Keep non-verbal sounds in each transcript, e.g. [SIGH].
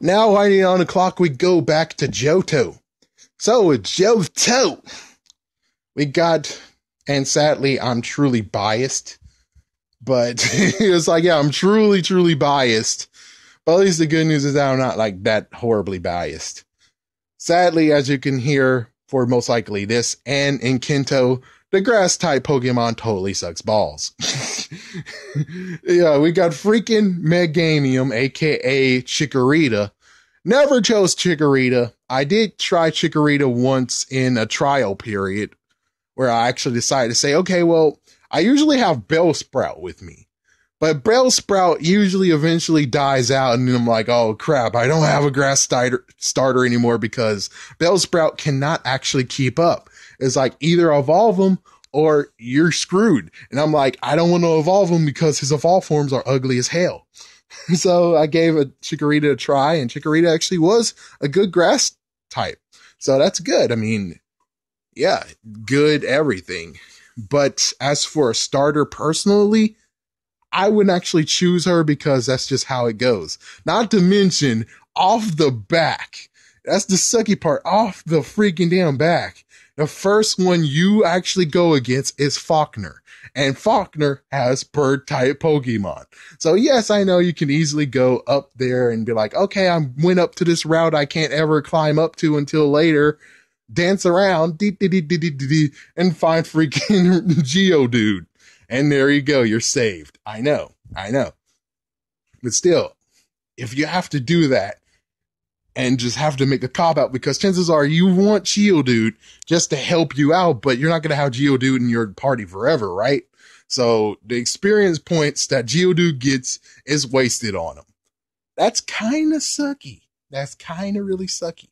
Now, winding on the clock, we go back to Johto. So, Johto, we got, and sadly, I'm truly biased, but [LAUGHS] it's like, yeah, I'm truly, truly biased. But at least the good news is that I'm not like that horribly biased. Sadly, as you can hear, for most likely this and in Kanto, the grass type Pokemon totally sucks balls. [LAUGHS] yeah, we got freaking Meganium, aka Chikorita. Never chose Chikorita. I did try Chikorita once in a trial period where I actually decided to say, okay, well, I usually have Bellsprout with me. But Bellsprout usually eventually dies out, and I'm like, oh crap, I don't have a grass starter, starter anymore because Bellsprout cannot actually keep up. It's like either evolve him or you're screwed. And I'm like, I don't want to evolve him because his evolve forms are ugly as hell. [LAUGHS] so I gave a Chikorita a try, and Chikorita actually was a good grass type. So that's good. I mean, yeah, good everything. But as for a starter personally, I wouldn't actually choose her because that's just how it goes. Not to mention off the back. That's the sucky part. Off the freaking damn back. The first one you actually go against is Falkner. And Falkner has bird type Pokemon. So yes, I know you can easily go up there and be like, okay, I went up to this route I can't ever climb up to until later. Dance around, dee, dee, dee, and find freaking [LAUGHS] Geodude. And there you go. You're saved. I know. I know. But still, if you have to do that and just have to make a cop out because chances are you want Geodude just to help you out, but you're not going to have Geodude in your party forever, right? So the experience points that Geodude gets is wasted on him. That's kind of sucky. That's kind of really sucky.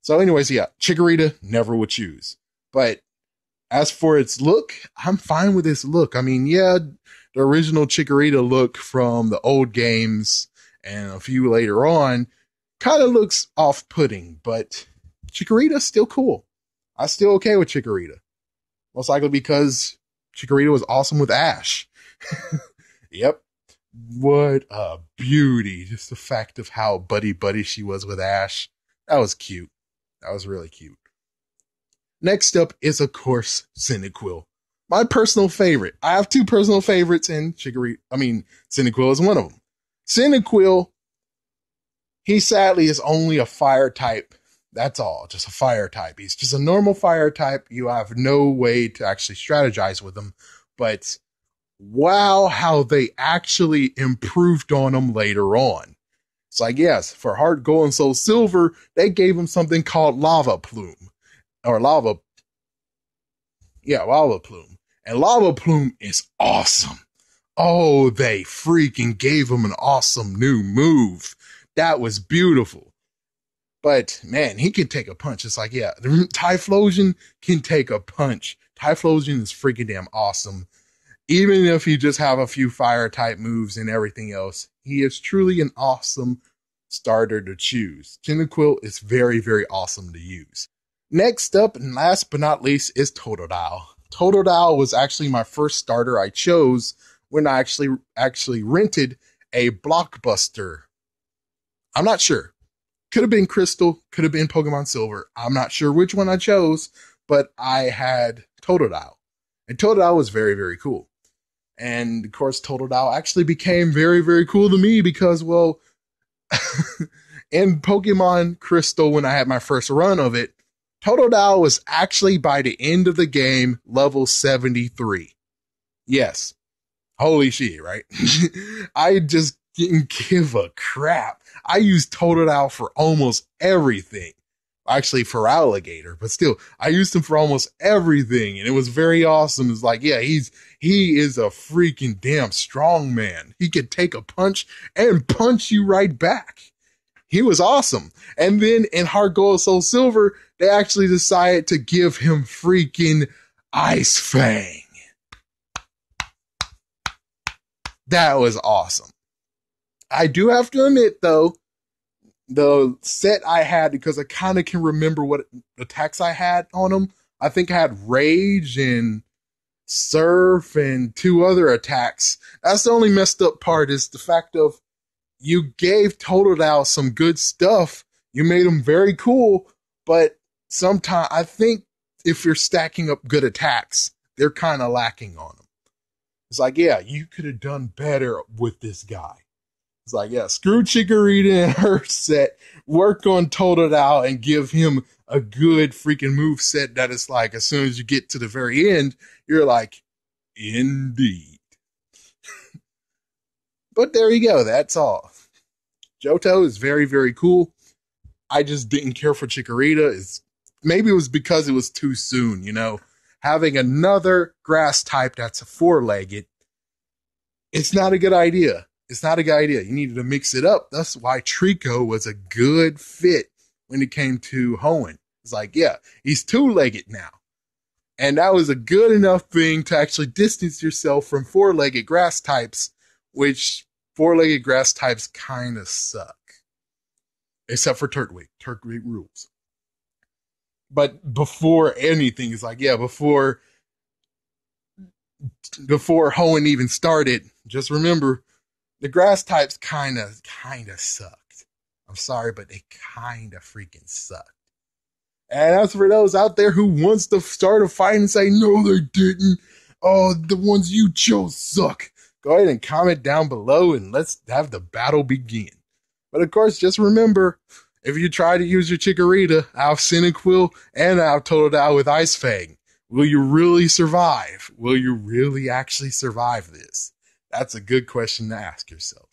So anyways, yeah, Chikorita never would choose. But as for its look, I'm fine with its look. I mean, yeah, the original Chikorita look from the old games and a few later on kind of looks off putting, but Chikorita's still cool. I'm still okay with Chikorita. Most likely because Chikorita was awesome with Ash. [LAUGHS] yep. What a beauty. Just the fact of how buddy buddy she was with Ash. That was cute. That was really cute. Next up is, of course, Cyndaquil. My personal favorite. I have two personal favorites, and Chikorita, I mean, Cyndaquil is one of them. Cyndaquil, he sadly is only a fire type. That's all, just a fire type. He's just a normal fire type. You have no way to actually strategize with him. But wow, how they actually improved on him later on. It's like, yes, for Heart Gold and Soul Silver, they gave him something called Lava Plume or lava. Yeah, lava plume. And lava plume is awesome. Oh, they freaking gave him an awesome new move. That was beautiful. But man, he can take a punch. It's like, yeah, Typhlosion can take a punch. Typhlosion is freaking damn awesome. Even if he just have a few fire type moves and everything else, he is truly an awesome starter to choose. Cyndaquil is very, very awesome to use. Next up, and last but not least, is Totodile. Totodile was actually my first starter I chose when I actually actually rented a blockbuster. I'm not sure. Could have been Crystal, could have been Pokemon Silver. I'm not sure which one I chose, but I had Totodile. And Totodile was very, very cool. And of course, Totodile actually became very, very cool to me because, well, [LAUGHS] in Pokemon Crystal, when I had my first run of it, Totodile was actually by the end of the game level 73. Yes. Holy shit, right? [LAUGHS] I just didn't give a crap. I used Totodile for almost everything. Actually, Feraligatr, but still, I used him for almost everything, and it was very awesome. It's like, yeah, he's he is a freaking damn strong man. He could take a punch and punch you right back. He was awesome. And then in Heart Gold Soul Silver, they actually decided to give him freaking Ice Fang. That was awesome. I do have to admit though, the set I had because I kind of can remember what attacks I had on them. I think I had Rage and Surf and two other attacks. That's the only messed up part is the fact of you gave Totodile some good stuff. You made him very cool, but sometimes I think if you're stacking up good attacks, they're kind of lacking on them. It's like, yeah, you could have done better with this guy. It's like, yeah, screw Chikorita and her set, work on Totodile and give him a good freaking move set that is like, as soon as you get to the very end, you're like, indeed. [LAUGHS] but there you go. That's all. Johto is very, very cool. I just didn't care for Chikorita. Is maybe it was because it was too soon, you know. Having another grass type that's a four legged, it's not a good idea. It's not a good idea. You needed to mix it up. That's why Treecko was a good fit when it came to Hoenn. It's like, yeah, he's two legged now. And that was a good enough thing to actually distance yourself from four legged grass types, which four legged grass types kind of suck. Except for Turtwig. Turtwig rules. But before anything, it's like, yeah, before before Hoenn even started, just remember the grass types kind of kind of sucked. I'm sorry, but they kind of freaking sucked. And as for those out there who wants to start a fight and say, no, they didn't. Oh, the ones you chose suck. Go ahead and comment down below and let's have the battle begin. But of course, just remember, if you try to use your Chikorita out of Cyndaquil and out Totodile with Ice Fang, will you really survive? Will you really actually survive this? That's a good question to ask yourself.